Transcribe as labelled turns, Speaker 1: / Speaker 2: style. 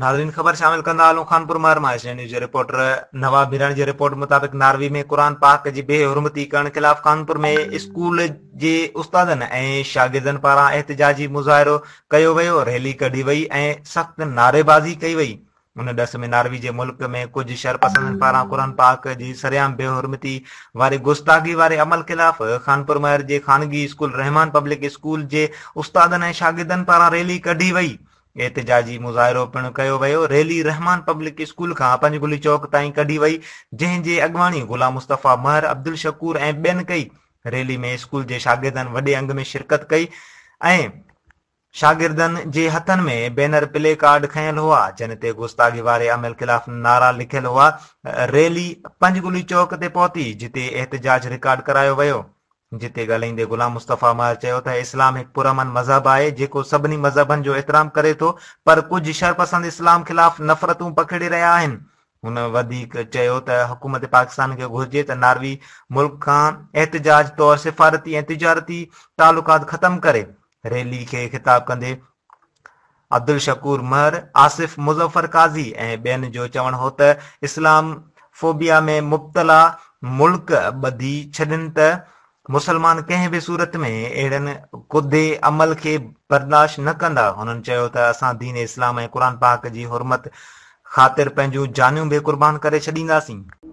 Speaker 1: नाज़रीन ख़बर शामिल कंदा हलो पाक जी उस्तादनि ऐं शागिर्दनि जी मुज़ाहिरो कयो वियो रैली कढी वई ऐं सख़्त नारेबाज़ी कई वई हुन में नारवी जे मुल्क में कुझु शरपस पारां पाक जी सरयाम बेहरमती वारे गुसागी वारे अमल ख़िलाफ़ खानपुर महर जे ख़ानगी स्कूल स्कूल जे उस्तादनि ऐं शागिर्दनि पारां रैली कढी वई एतिजाजी मुज़ाहिरो पिणु कयो वियो रैली रहमान पब्लिक स्कूल खां पंजगुली चौक ताईं कढी वई जंहिं जे अॻुवाणी गुलाम महर अब्दुल शकूर ऐं ॿियनि कई रैली में स्कूल जे शागिर्दनि वॾे अंग में शिरकत कई ऐं शागिर्दनि जे हथनि में बैनर प्ले कार्ड खयल हुआ जिन ते तेगी वारे अमल ख़िलाफ़ नारा लिखियल हुआ रैली पंजगुली चौक ते पहुती जिते एतिजाज करायो वियो जिते ॻाल्हाईंदे गुलाम मुस्तफा महर चयो त इस्लाम हिकु पुरमन मज़हब आहे जेको सभिनी मज़हबनि जो एतिराम करे थो पर कुझु शरपसंद इस्लाम ख़िलाफ़ नफ़रतूं पकिड़े रहिया आहिनि हुन वधीक चयो त हुकूमत पाकिस्तान खे घुरिजे त नारवी मुल्क खां एहतिजाज तौरु सिफ़ारती ऐं तिजारती तालुक़ात ख़तमु करे रैली खे ख़िताब कंदे अब्दुल शकूर महर आसिफ़ मुज़फ़र काज़ी ऐं ॿियनि जो चवणु हो त इस्लाम फ़ोबिया में मुबतला मुल्क ॿधी छॾनि त مسلمان कंहिं बि सूरत में अहिड़नि कुदे अमल खे बर्दाश्त न कंदा हुननि चयो त असां दीन इस्लाम ऐं क़ुर पहाक जी हुरमत ख़ातिर पंहिंजूं जानियूं बे क़ुर्बान करे छॾींदासीं